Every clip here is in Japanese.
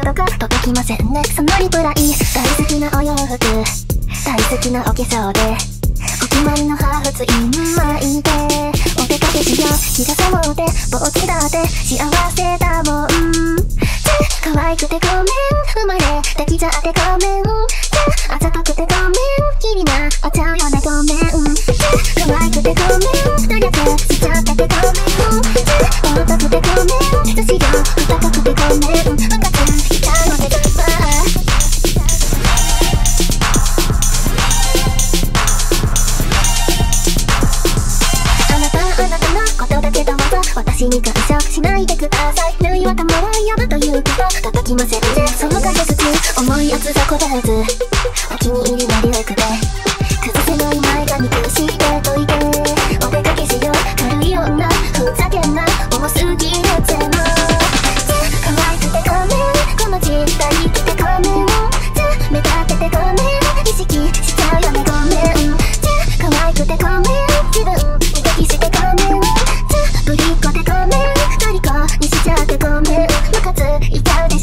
とか届きませんね。そのリプライ大好きなお洋服。大好きなお化粧で。お決まりのハーフツイン。巻いてお出かけしよう。日傘持って。ぼっちだって幸せだもん。可愛くてごめん。生まれてきちゃってごめん。私に干渉しないでください。縫いはたまらやぶということ叩きませんね。その影ずつ重い厚底でず。お気に入り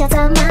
ぶりっ